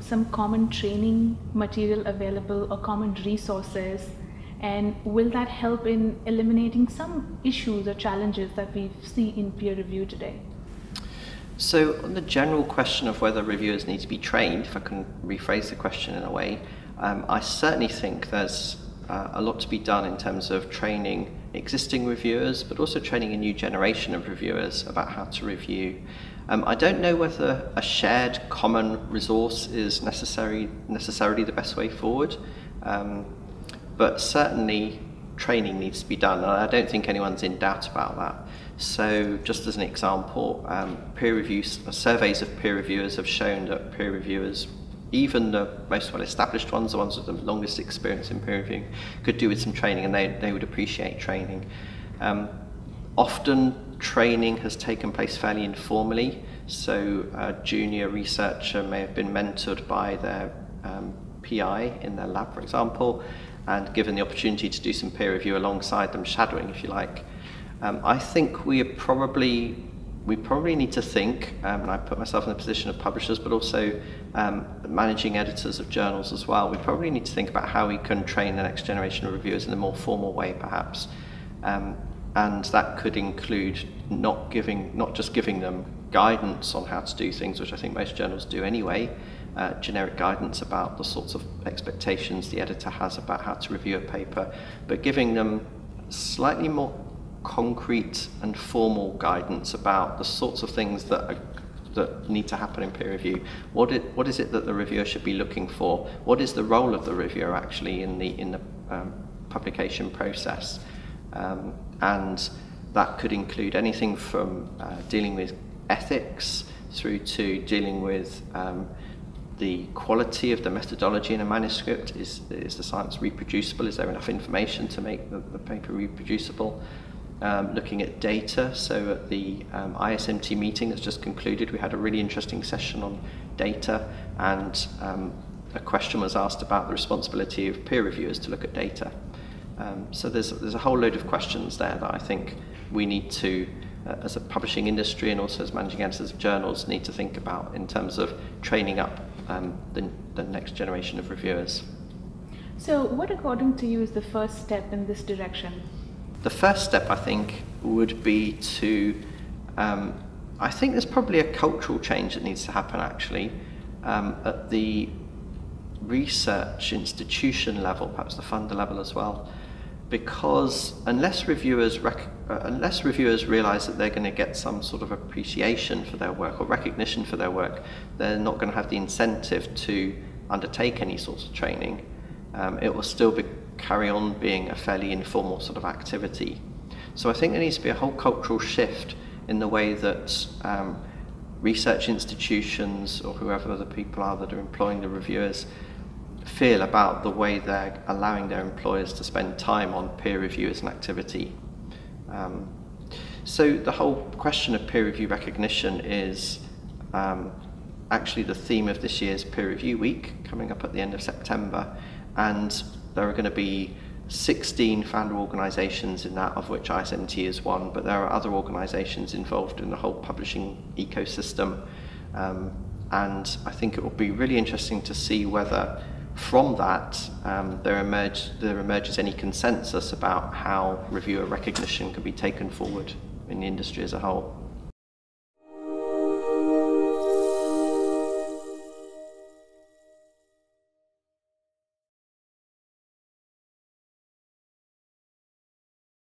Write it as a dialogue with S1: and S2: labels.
S1: some common training material available or common resources? And will that help in eliminating some issues or challenges that we see in peer review today?
S2: So, on the general question of whether reviewers need to be trained, if I can rephrase the question in a way, um, I certainly think there's uh, a lot to be done in terms of training existing reviewers, but also training a new generation of reviewers about how to review. Um, I don't know whether a shared common resource is necessary, necessarily the best way forward, um, but certainly training needs to be done, and I don't think anyone's in doubt about that. So, just as an example, um, peer reviews, surveys of peer reviewers have shown that peer reviewers, even the most well established ones, the ones with the longest experience in peer reviewing, could do with some training and they, they would appreciate training. Um, often, training has taken place fairly informally, so a junior researcher may have been mentored by their um, PI in their lab, for example, and given the opportunity to do some peer review alongside them, shadowing, if you like. Um, I think we are probably we probably need to think, um, and I put myself in the position of publishers, but also um, managing editors of journals as well. We probably need to think about how we can train the next generation of reviewers in a more formal way, perhaps. Um, and that could include not giving, not just giving them guidance on how to do things, which I think most journals do anyway, uh, generic guidance about the sorts of expectations the editor has about how to review a paper, but giving them slightly more concrete and formal guidance about the sorts of things that are, that need to happen in peer review. What, it, what is it that the reviewer should be looking for? What is the role of the reviewer actually in the, in the um, publication process? Um, and that could include anything from uh, dealing with ethics through to dealing with um, the quality of the methodology in a manuscript. Is, is the science reproducible? Is there enough information to make the, the paper reproducible? um, looking at data. So at the um, ISMTE meeting that's just concluded, we had a really interesting session on data, and um, a question was asked about the responsibility of peer reviewers to look at data. Um, so there's there's a whole load of questions there that I think we need to, uh, as a publishing industry and also as managing editors of journals, need to think about in terms of training up um, the, the next generation of reviewers.
S1: So, what, according to you, is the first step in this direction?
S2: The first step, I think, would be to. Um, I think there's probably a cultural change that needs to happen actually um, at the research institution level, perhaps the funder level as well, because unless reviewers rec- uh, unless reviewers realise that they're going to get some sort of appreciation for their work or recognition for their work, they're not going to have the incentive to undertake any sort of training. Um, it will still be carry on being a fairly informal sort of activity. So I think there needs to be a whole cultural shift in the way that um, research institutions or whoever the people are that are employing the reviewers feel about the way they're allowing their employers to spend time on peer review as an activity. Um, so the whole question of peer review recognition is um, actually the theme of this year's peer review week coming up at the end of September and there are going to be 16 founder organisations in that, of which ISMTE is one, but there are other organisations involved in the whole publishing ecosystem. Um, and I think it will be really interesting to see whether from that um, there, emerge, there emerges any consensus about how reviewer recognition can be taken forward in the industry as a whole.